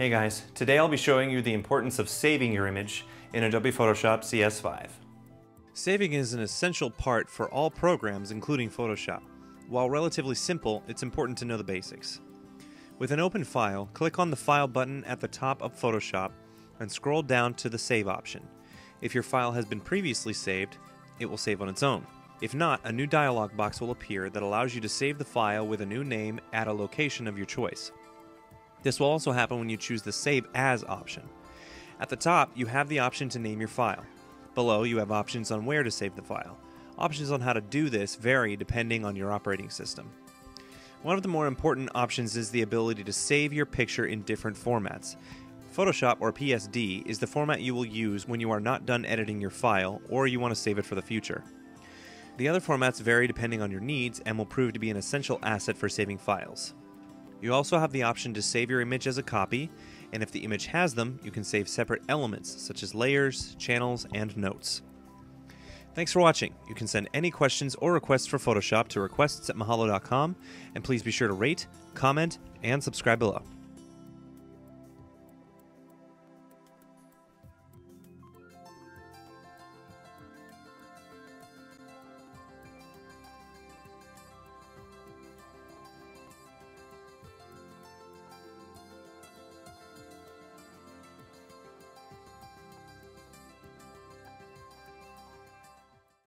Hey guys, today I'll be showing you the importance of saving your image in Adobe Photoshop CS5. Saving is an essential part for all programs, including Photoshop. While relatively simple, it's important to know the basics. With an open file, click on the File button at the top of Photoshop and scroll down to the Save option. If your file has been previously saved, it will save on its own. If not, a new dialog box will appear that allows you to save the file with a new name at a location of your choice. This will also happen when you choose the Save As option. At the top, you have the option to name your file. Below, you have options on where to save the file. Options on how to do this vary depending on your operating system. One of the more important options is the ability to save your picture in different formats. Photoshop or PSD is the format you will use when you are not done editing your file or you want to save it for the future. The other formats vary depending on your needs and will prove to be an essential asset for saving files. You also have the option to save your image as a copy, and if the image has them, you can save separate elements such as layers, channels, and notes. Thanks for watching. You can send any questions or requests for Photoshop to requests at mahalo.com, and please be sure to rate, comment, and subscribe below.